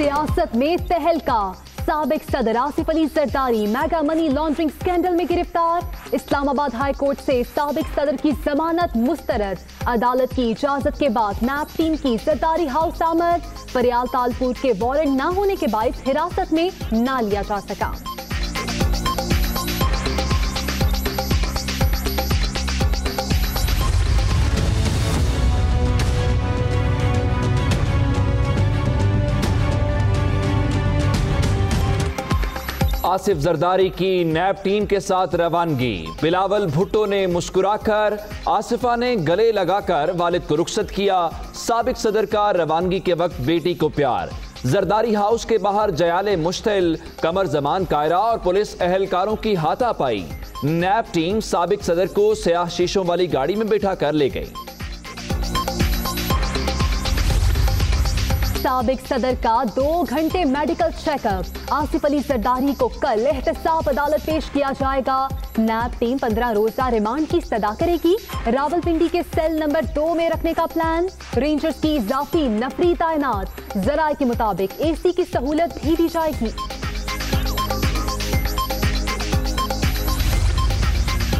سیاست میں تہلکا سابق صدر Asif Ali Zardari mega money laundering scandal میں گرفتار۔ اسلام آباد ہائی کورٹ سے سابق صدر کی ضمانت مسترد۔ عدالت کی اجازت کے بعد میپ ٹیم کی زرداری ہاؤس آمد۔ فریال تالپور کے وارنٹ نہ ہونے کے باعث حراست میں نہ لیا جا سکا۔ آصف زرداری کی نیب ٹیم کے ساتھ روانگی۔ بلاول بھٹو نے مسکرا کر آصفہ نے گلے لگا کر والد کو رخصت کیا۔ سابق صدر کا روانگی کے وقت بیٹی کو پیار۔ زرداری ہاؤس کے باہر جیال مشتل کمر زمان کائرہ اور پولیس اہلکاروں کی ہاتھا پائی نیب ٹیم سابق صدر کو سیاہ شیشوں والی گاڑی میں بٹھا کر لے گئی۔ سابق صدر کا دو گھنٹے medical check up Asif Ali Zardari کو کل احتساب عدالت پیش کیا جائے گا. نیب ٹیم پندرہ روزہ ریمانڈ کی صدا کرے گی. راول پنڈی کے سیل نمبر دو میں رکھنے کا پلان رینجرز کی اضافی نفری تعینات. ذرائع کے مطابق اے سی کی سہولت بھی دی جائے گی.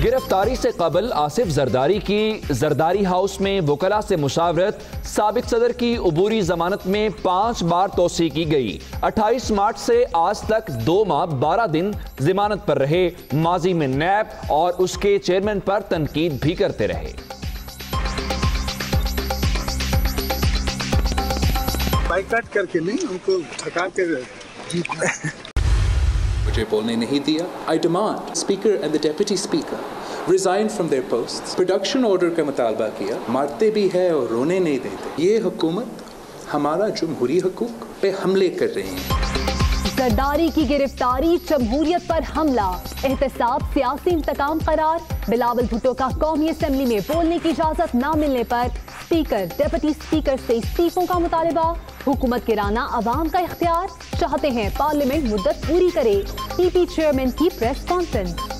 گرفتاری سے قبل آصف زرداری کی زرداری ہاؤس میں وکلا سے مشاورت سابق صدر کی عبوری ضمانت میں پانچ بار توسیع کی گئی۔ اٹھائیس مارچ سے آج تک دو ماہ بارہ دن ضمانت پر رہے۔ ماضی میں نیب اور اس کے چیئرمین پر تنقید بھی کرتے رہے۔ بائیکٹ کر کے نہیں ان کو تھکا کے مجھے بولنے نہیں دیا I demand speaker and the deputy speaker resign from their post production order کا مطالبہ کیا مارتے بھی ہے اور رونے نہیں دیتے یہ حکومت ہمارا جمہوری حقوق پہ حملے کر رہی ہیں زرداری کی گرفتاری، جمہوریت پر حملہ، احتساب، سیاسی انتقام قرار، بلاول بھٹو کا قومی اسمبلی میں بولنے کی اجازت نہ ملنے پر سپیکر ڈیپٹی سپیکر سے استعفوں کا مطالبہ۔ حکومت گرانا عوام کا اختیار، چاہتے ہیں پارلیمنٹ مدت پوری کرے۔ پی پی چیئرمین کی پریس کانفرنس۔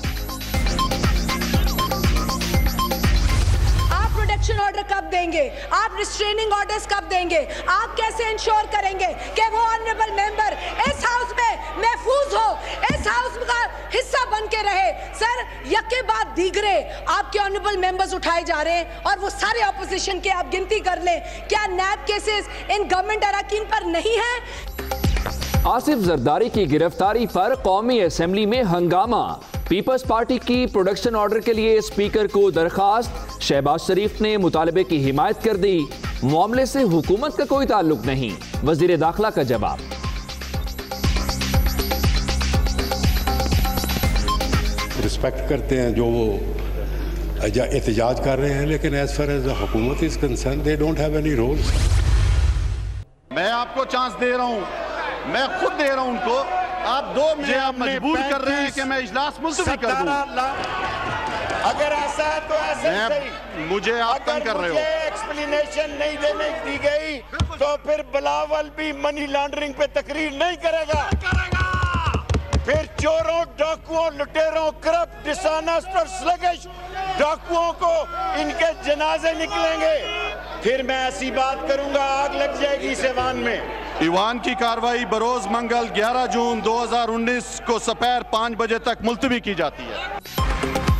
دیں گے۔ آپ ریسٹریننگ آرڈرز کب دیں گے؟ آپ کیسے انشور کریں گے کہ وہ آنریبل میمبر اس ہاؤس میں محفوظ ہو، اس ہاؤس کا حصہ بن کے رہے۔ سر، یکے بعد دیگرے آپ کے آنریبل میمبرز اٹھائے جا رہے ہیں اور وہ سارے اپوزیشن کے آپ گنتی کر لیں۔ کیا نیب کیسز ان گورنمنٹ اراکین پر نہیں ہیں؟ آصف زرداری کی گرفتاری پر قومی اسیملی میں ہنگامہ۔ پیپلز پارٹی کی پروڈکشن آرڈر کے لیے سپیکر کو درخواست۔ شہباز شریف نے مطالبے کی حمایت کر دی۔ معاملے سے حکومت کا کوئی تعلق نہیں۔ وزیر داخلہ کا جواب۔ رسپیکٹ کرتے ہیں جو وہ احتجاج کر رہے ہیں لیکن ایز فر ایز حکومت is concern they don't have any role میں آپ کو چانس دے رہا ہوں۔ میں خود دے رہا ہوں ان کو۔ آپ دو مجھے آپ مجبور کر رہے ہیں کہ میں اجلاس ملتوی کر دوں۔ اگر ایسا ہے تو ایسا صحیح۔ مجھے آپ تنگ کر رہے ہو۔ اگر مجھے ایکسپلینیشن نہیں دینے دی گئی تو پھر بلاول بھی منی لانڈرنگ پہ تقریر نہیں کرے گا۔ پھر چوروں ڈاکووں لٹیروں کرپ ڈسانسٹ اور سلگش ڈاکووں کو ان کے جنازے نکلیں گے۔ پھر میں ایسی بات کروں گا آگ لگ جائے گی سیوان میں۔ ایوان کی کاروائی بروز منگل گیارہ جون دو ہزار انیس کو سپیر پانچ بجے تک ملتوی کی جاتی ہے۔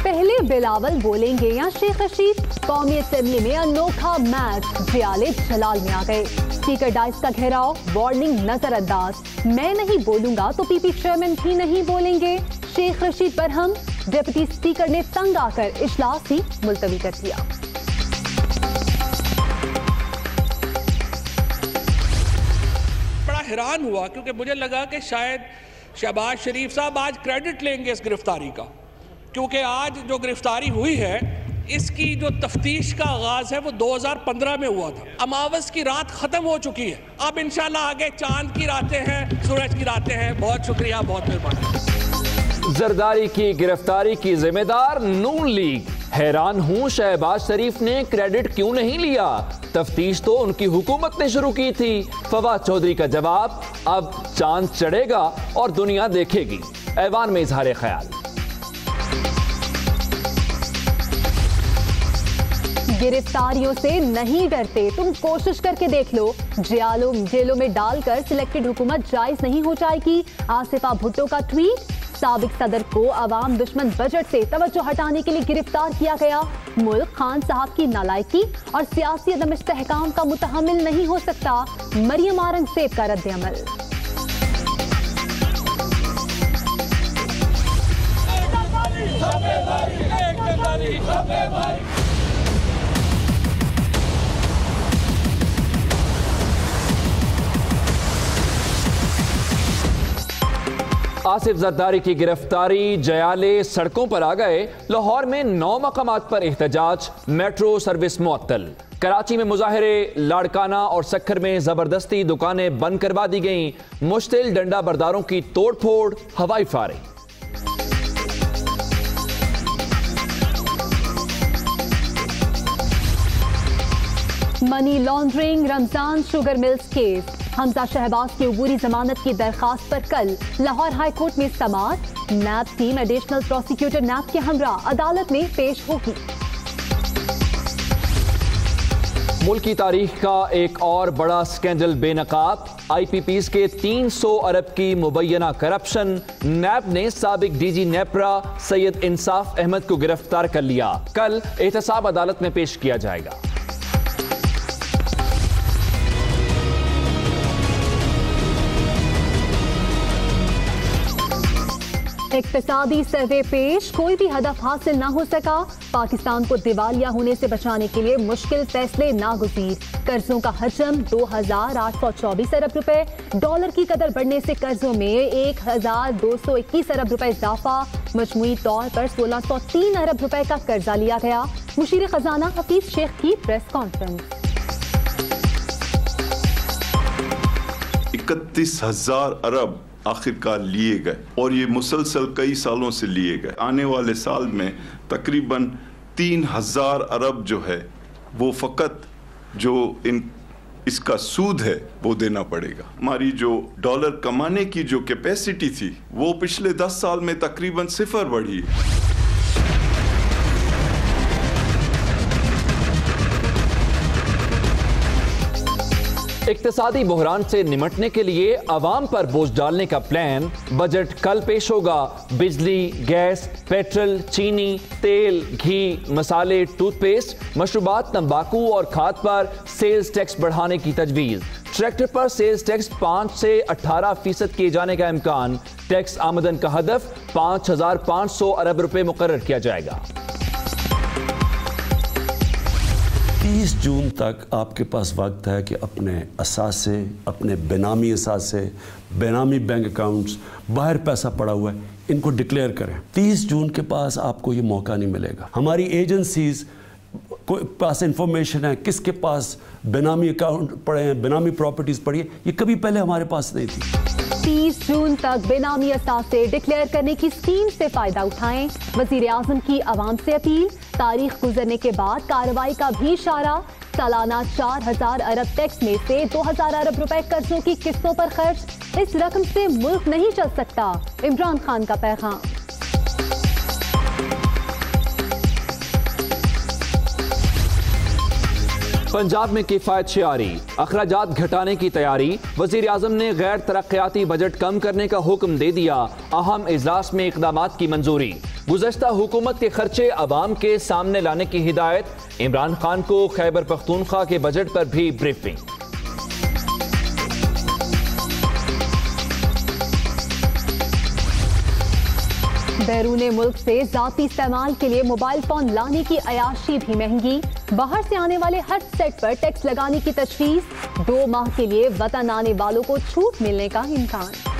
پہلے بلاول بولیں گے یا شیخ رشید؟ قومی اسمبلی میں انوکھا میچ، جیالے جلال میں آ گئے اسپیکر ڈائس کا گھیراؤ، وارننگ نظر انداز میں نہیں بولوں گا تو پی پی چیئرمین بھی نہیں بولیں گے۔ شیخ رشید پر ہم ڈیپٹی اسپیکر نے تنگ آ کر اجلاس ہی ملتوی کر دیا۔ حیران ہوا کیونکہ مجھے لگا کہ شاید شہباز شریف صاحب آج کریڈٹ لیں گے اس گرفتاری کا۔ کیونکہ آج جو گرفتاری ہوئی ہے، اس کی جو تفتیش کا آغاز ہے، وہ دو ہزار پندرہ میں ہوا تھا۔ اماوس کی رات ختم ہو چکی ہے۔ اب انشاءاللہ آگے چاند کی راتیں ہیں، سورج کی راتیں ہیں۔ بہت شکریہ، بہت مہربانی۔ زرداری کی گرفتاری کی ذمہ دار نون لیگ۔ حیران ہوں شہباز شریف نے کریڈٹ کیوں نہیں لیا؟ تفتیش تو ان کی حکومت نے شروع کی تھی۔ فواد چودھری کا جواب، اب چاند چڑھے گا اور دنیا دیکھے گی۔ ایوان میں اظہار خیال۔ گرفتاریوں سے نہیں ڈرتے، تم کوشش کر کے دیکھ لو۔ جیالوں، جیلوں میں ڈال کر سلیکٹڈ حکومت جائز نہیں ہو جائے گی۔ آصفہ بھٹو کا ٹویٹ۔ سابق صدر کو عوام دشمن بجٹ سے توجہ ہٹانے کے لیے گرفتار کیا گیا۔ ملک خان صاحب کی نالائکی اور سیاسی عدم استحکام کا متحمل نہیں ہو سکتا۔ مریم آرنگ سیب کا رد عمل۔ آصف زرداری کی گرفتاری جیالے سڑکوں پر آ گئے، لاہور میں نو مقامات پر احتجاج، میٹرو سروس معطل۔ کراچی میں مظاہرے، لاڑکانہ اور سکھر میں زبردستی دکانیں بند کروا دی گئیں۔ مشتل ڈنڈا برداروں کی توڑ پھوڑ، ہوائی firing money laundering Ramzan sugar mills case Hamza Shahbaz کی عبوری ضمانت کی درخواست پر کل لاہور ہائی کورٹ میں سماعت NAB team additional prosecutor NAB کے ہمراہ، عدالت میں پیش ہوگی۔ ملک کی تاریخ کا ایک اور بڑا سکینڈل بے نقاب، آئی پی پیز کے تین سو ارب کی مبینہ کرپشن نیب نے سابق ڈی جی نیپرا سید انصاف احمد کو گرفتار کر لیا۔ کل احتساب عدالت میں پیش کیا جائے گا۔ اقتصادی سروے پیش، کوئی بھی ہدف حاصل نہ ہو سکا۔ پاکستان کو دیوالیہ ہونے سے بچانے کے لیے مشکل فیصلے ناگزیر۔ قرضوں کا حجم دو ہزار آٹھ سو چوبیس ارب روپے۔ ڈالر کی قدر بڑھنے سے قرضوں میں ایک ہزار دو سو اکیس ارب روپے اضافہ۔ مجموعی طور پر سولہ سو تین ارب روپے کا قرضہ لیا گیا۔ مشیر خزانہ حفیظ شیخ کی پریس کانفرنس۔ اکتیس ہزار ارب۔ آخر کار لیے گئے اور یہ مسلسل کئی سالوں سے لیے گئے۔ آنے والے سال میں تقریباً تین ہزار ارب جو ہے، وہ فقط جو ان، اس کا سود ہے، وہ دینا پڑے گا۔ ہماری جو ڈالر کمانے کی جو کیپیسٹی تھی، وہ پچھلے دس سال میں تقریباً صفر بڑھی۔ ہے اقتصادی بحران سے نمٹنے کے لیے عوام پر بوجھ ڈالنے کا پلان، بجٹ کل پیش ہوگا۔ بجلی، گیس، پیٹرول، چینی، تیل، گھی، مسالے، ٹوتھ پیسٹ، مشروبات، تمباکو اور کھاد پر سیلز ٹیکس بڑھانے کی تجویز۔ ٹریکٹر پر سیلز ٹیکس پانچ سے اٹھارہ فیصد کیے جانے کا امکان۔ ٹیکس آمدن کا ہدف پانچ ہزار پانچ سو ارب روپے مقرر کیا جائے گا۔ تیس جون تک آپ کے پاس وقت ہے کہ اپنے اثاثے اپنے بینامی اثاثے بینامی بینک اکاؤنٹس، باہر پیسہ پڑا ہوا ہے، ان کو ڈکلیئر کریں۔ تیس جون کے پاس آپ کو یہ موقع نہیں ملے گا۔ ہماری ایجنسیز پاس انفارمیشن ہے، کس کے پاس بینامی اکاؤنٹ پڑے ہیں، بینامی پراپرٹیز پڑی ہیں، یہ کبھی پہلے ہمارے پاس نہیں تھی۔ تیس جون تک بے نامی اثاثے ڈکلیئر کرنے کی سکیم سے فائدہ اٹھائیں۔ وزیر اعظم کی عوام سے اپیل تاریخ گزرنے کے بعد کارروائی کا بھی اشارہ۔ سالانہ چار ہزار ارب ٹیکس میں سے دو ہزار ارب روپے قرضوں کی قسطوں پر خرچ۔ اس رقم سے ملک نہیں چل سکتا۔ عمران خان کا پیغام۔ پنجاب میں کفایت شعاری اخراجات گھٹانے کی تیاری۔ وزیر اعظم نے غیر ترقیاتی بجٹ کم کرنے کا حکم دے دیا۔ اہم اجلاس میں اقدامات کی منظوری۔ گزشتہ حکومت کے خرچے عوام کے سامنے لانے کی ہدایت، عمران خان کو خیبر پختونخوا کے بجٹ پر بھی بریفنگ بیرون ملک سے ذاتی استعمال کے لیے موبائل فون لانے کی عیاشی بھی مہنگی۔ باہر سے آنے والے ہر سیٹ پر ٹیکس لگانے کی تجویز دو ماہ کے لیے وطن آنے والوں کو چھوٹ ملنے کا امکان۔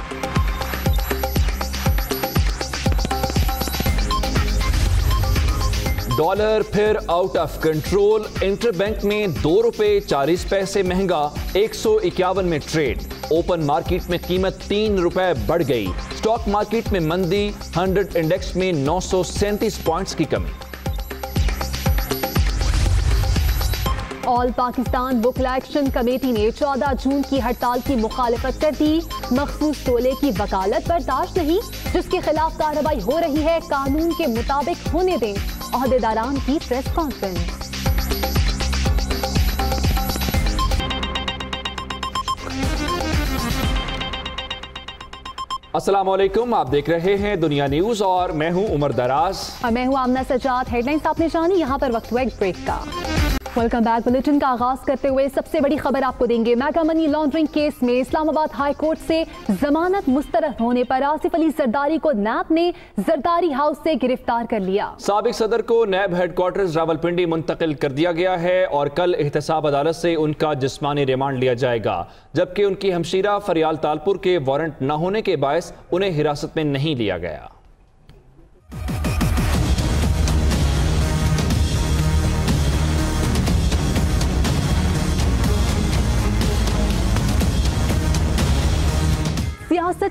ڈالر پھر out of control inter bank میں دو روپے چالیس پیسے مہنگا ایک سو اکیاون میں ٹریڈ اوپن مارکیٹ میں قیمت تین روپے بڑھ گئی سٹاک مارکیٹ میں مندی ہنڈرڈ انڈیکس میں نو سو سینتیس پوائنٹس کی کمی آل پاکستان بکلا ایکشن کمیٹی نے چودہ جون کی ہڑتال کی مخالفت کر دی مخصوص ٹولے کی وکالت برداشت نہیں جس کے خلاف کارروائی ہو رہی ہے قانون کے مطابق ہونے دیں عہدیداران کی پریس کانفرنس۔ السلام علیکم آپ دیکھ رہے ہیں دنیا نیوز اور میں ہوں عمر دراز۔ اور میں ہوں آمنہ سجاد ہیڈ لائنز آپ نے جانی یہاں پر وقت ویٹ بریک کا۔ ویلکم بیک بلیٹن کا آغاز کرتے ہوئے سب سے بڑی خبر آپ کو دیں گے۔ میگا منی لانڈرنگ کیس میں اسلام آباد ہائی کورٹ سے زمانت مسترد ہونے پر آصف علی زرداری کو نیب نے زرداری ہاؤس سے گرفتار کر لیا۔ سابق صدر کو NAB headquarters Rawalpindi منتقل کر دیا گیا ہے اور کل احتساب عدالت سے ان کا جسمانی ریمانڈ لیا جائے گا، جبکہ ان کی ہمشیرہ فریال تالپور کے وارنٹ نہ ہونے کے باعث انہیں حراست میں نہیں لیا گیا۔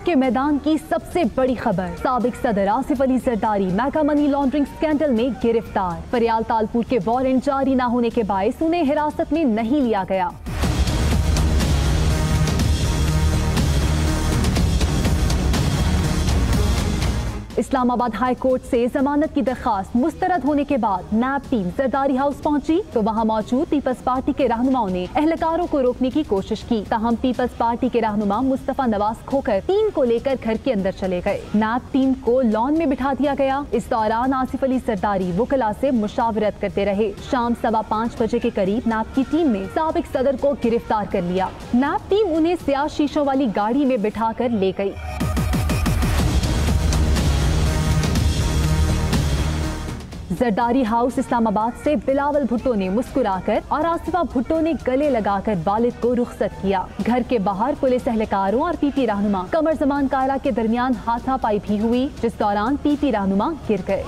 کرکٹ کے میدان کی سب سے بڑی خبر۔ سابق صدر Asif Ali Zardari mega money laundering scandal میں گرفتار۔ فریال تالپور کے وارنٹ جاری نہ ہونے کے باعث انہیں حراست میں نہیں لیا گیا۔ اسلام آباد ہائی کورٹ سے زمانت کی درخواست مسترد ہونے کے بعد نیب ٹیم زرداری ہاؤس پہنچی تو وہاں موجود پیپلز پارٹی کے رہنماؤں نے اہلکاروں کو روکنے کی کوشش کی۔ تاہم پیپلز پارٹی کے رہنما مصطفیٰ نواز کھو کر ٹیم کو لے کر گھر کے اندر چلے گئے۔ نیب ٹیم کو لان میں بٹھا دیا گیا۔ اس دوران آصف علی زرداری وکلا سے مشاورت کرتے رہے۔ شام سوا پانچ بجے کے قریب نیب کی ٹیم نے سابق صدر کو گرفتار کر لیا۔ نیب ٹیم انہیں سیاہ شیشوں والی گاڑی میں بٹھا کر لے گئی۔ زرداری ہاؤس اسلام آباد سے بلاول بھٹو نے مسکرا کر اور آصفہ بھٹو نے گلے لگا کر والد کو رخصت کیا۔ گھر کے باہر پولیس اہلکاروں اور پی پی رہنما۔ کمر زمان کارا کے درمیان ہاتھا پائی بھی ہوئی، جس دوران پی پی رہنما گر گئے۔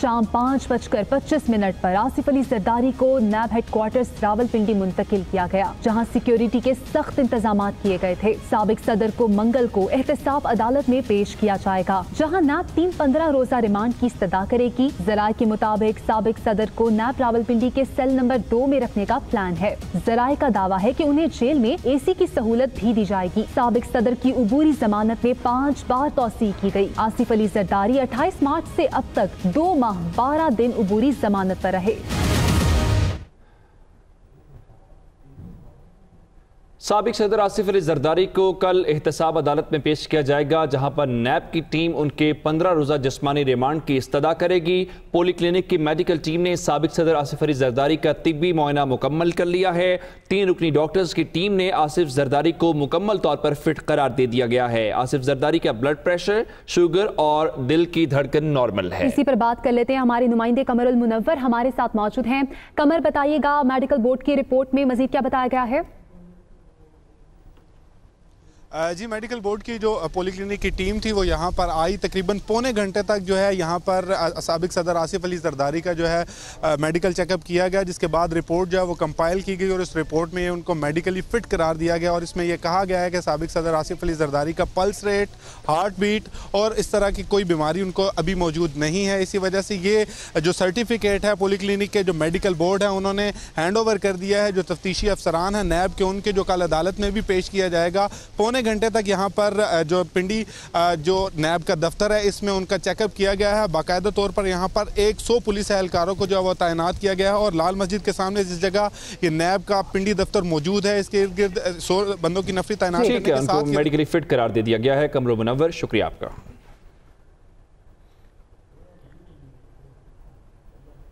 شام پانچ بج کر پچیس منٹ پر آصف علی زرداری کو NAB headquarters Rawalpindi منتقل کیا گیا، جہاں سیکیورٹی کے سخت انتظامات کیے گئے تھے۔ سابق صدر کو منگل کو احتساب عدالت میں پیش کیا جائے گا، جہاں نیب تین پندرہ روزہ ریمانڈ کی استدا کرے گی۔ ذرائع کے مطابق سابق صدر کو نیب راول پنڈی کے سیل نمبر دو میں رکھنے کا پلان ہے۔ ذرائع کا دعویٰ ہے کہ انہیں جیل میں اے سی کی سہولت بھی دی جائے گی۔ سابق صدر کی عبوری ضمانت میں پانچ بار توسیع کی گئی۔ آصف علی زرداری اٹھائیس مارچ سے اب تک دو ماہ بارہ دن عبوری ضمانت پر رہے۔ سابق صدر آصف علی زرداری کو کل احتساب عدالت میں پیش کیا جائے گا، جہاں پر نیب کی ٹیم ان کے پندرہ روزہ جسمانی ریمانڈ کی استدا کرے گی۔ پولی کلینک کی میڈیکل ٹیم نے سابق صدر آصف علی زرداری کا طبی معائنہ مکمل کر لیا ہے۔ تین رکنی ڈاکٹرز کی ٹیم نے آصف زرداری کو مکمل طور پر فٹ قرار دے دیا گیا ہے۔ آصف زرداری کا بلڈ پریشر، شوگر اور دل کی دھڑکن نارمل ہے۔ اسی پر بات کر لیتے ہیں، ہمارے نمائندے کمر المنور ہمارے ساتھ موجود ہیں۔ کمر بتائیے گا، میڈیکل بورڈ کی رپورٹ میں مزید کیا بتایا گیا ہے؟ جی میڈیکل بورڈ کی جو پولی کلینک کی ٹیم تھی، وہ یہاں پر آئی تقریباً پونے گھنٹے تک جو ہے یہاں پر سابق صدر آصف علی زرداری کا جو ہے میڈیکل چیک اپ کیا گیا، جس کے بعد رپورٹ جو ہے وہ کمپائل کی گئی اور اس رپورٹ میں ان کو میڈیکلی فٹ قرار دیا گیا اور اس میں یہ کہا گیا ہے کہ سابق صدر آصف علی زرداری کا پلس ریٹ ہارٹ بیٹ اور اس طرح کی کوئی بیماری ان کو ابھی موجود نہیں ہے۔ اسی وجہ سے یہ جو سرٹیفکیٹ ہے پولی کلینک کے، جو میڈیکل بورڈ ہے، انہوں نے ہینڈ اوور کر دیا ہے۔ جو تفتیشی افسران ہیں، نیب کے، ان کے جو کل عدالت میں بھی پیش کیا جائے گا۔ پونے کتنے گھنٹے تک یہاں پر جو پنڈی جو نیب کا دفتر ہے اس میں ان کا چیک اپ کیا گیا ہے؟ باقاعدہ طور پر یہاں پر ایک سو پولیس اہلکاروں کو جو وہ تائنات کیا گیا ہے اور لال مسجد کے سامنے جس جگہ یہ نیب کا پنڈی دفتر موجود ہے اس کے گرد سو بندوں کی نفری تائنات کرنے کے ساتھ میڈیکلی فٹ قرار دے دیا گیا ہے کمرو منور شکریہ آپ کا۔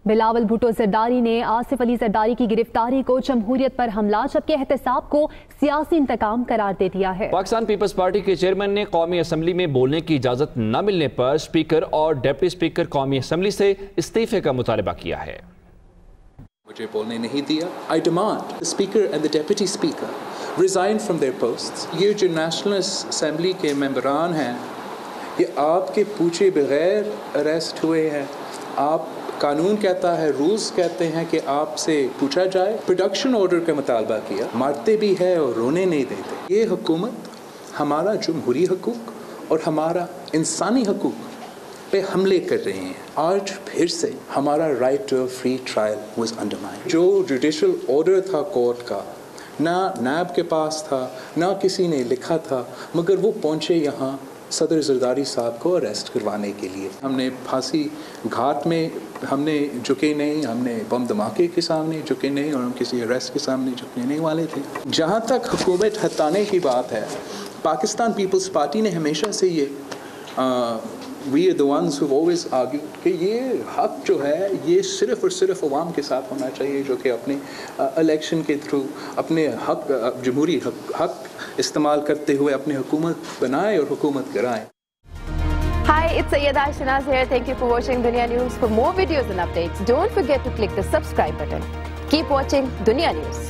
بلاول بھٹو زرداری نے آصف علی زرداری کی گرفتاری کو جمہوریت پر حملہ جبکہ احتساب کو سیاسی انتقام قرار دے دیا ہے۔ پاکستان پیپلز پارٹی کے چیئرمین نے قومی اسمبلی میں بولنے کی اجازت نہ ملنے پر سپیکر اور ڈیپٹی سپیکر قومی اسمبلی سے استعفے کا مطالبہ کیا ہے۔ مجھے بولنے نہیں دیا۔ I demand speaker and the deputy speaker resign from their post یہ جو نیشنل اسمبلی کے ممبران ہیں یہ آپ کے پوچھے بغیر اریسٹ ہوئے ہیں۔ آپ قانون کہتا ہے رولز کہتے ہیں کہ آپ سے پوچھا جائے پروڈکشن آرڈر کا مطالبہ کیا، مارتے بھی ہے اور رونے نہیں دیتے۔ یہ حکومت ہمارا جمہوری حقوق اور ہمارا انسانی حقوق پہ حملے کر رہے ہیں۔ آج پھر سے ہمارا right to free trial was undermine جو جوڈیشل آرڈر تھا کورٹ کا، نہ نیب کے پاس تھا، نہ کسی نے لکھا تھا، مگر وہ پہنچے یہاں صدر زرداری صاحب کو اریسٹ کروانے کے لیے۔ ہم نے پھانسی گھاٹ میں ہم نے جھکے نہیں، ہم نے بم دھماکے کے سامنے جھکے نہیں اور ہم کسی اریسٹ کے سامنے جھکنے نہیں والے تھے۔ جہاں تک حکومت ہٹانے کی بات ہے، پاکستان پیپلز پارٹی نے ہمیشہ سے یہ we the ones who always argue کہ یہ حق جو ہے یہ صرف اور صرف عوام کے ساتھ ہونا چاہیے جو کہ اپنے الیکشن کے تھرو اپنے حق جمہوری حق حق استعمال کرتے ہوئے اپنے حکومت بنائے اور حکومت کرائیں Hi, it's Sayyed Ashinaz here. Thank you for watching Dunya News. For more videos and updates, don't forget to click the subscribe button. Keep watching Dunya News.